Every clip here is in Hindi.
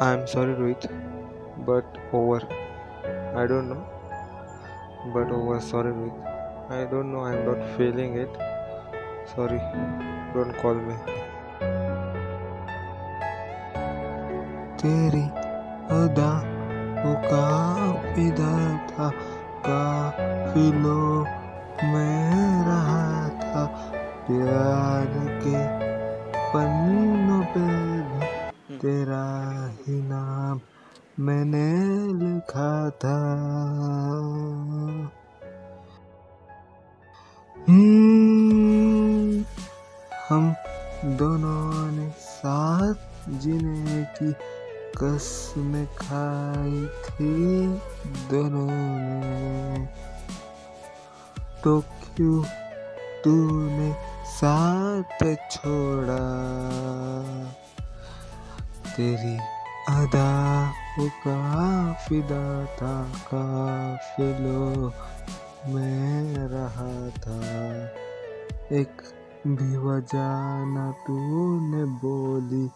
I'm sorry, Rohit, but over. I don't know, but over. Sorry, Rohit. I don't know. I'm not feeling it. Sorry. Don't call me. तेरी अदा वो काफिदा था काफिलों में ही नाम मैंने लिखा था। हम्म, हम दोनों ने साथ जीने की कसम खाई थी दोनों ने। तो क्यों तूने साथ छोड़ा? तेरी अदा काफिदा था काफिलों में रहा था। एक भी वजह न तूने बोली,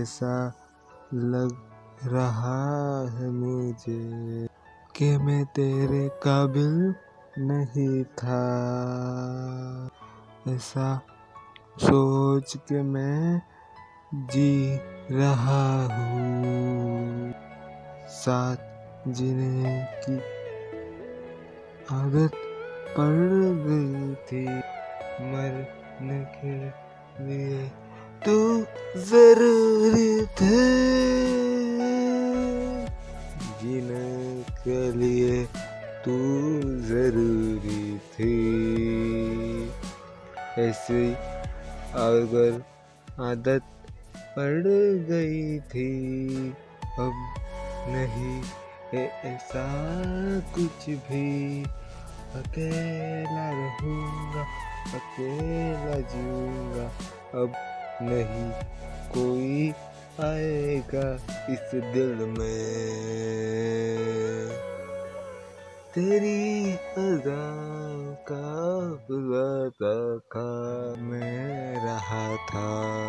ऐसा लग रहा है मुझे कि मैं तेरे काबिल नहीं था। ऐसा सोच के मैं जी रहा हूँ। साथ जीने की आदत पड़ गई थी। मरने के लिए तू ज़रूरी थे। जीने के लिए तू ज़रूरी थी। ऐसे अगर आदत पड़ गई थी। अब नहीं ऐसा कुछ भी। अकेला रहूँगा, अकेला जीऊँगा। अब नहीं कोई आएगा इस दिल में। तेरी अदा का बुलाता था, मैं रहा था।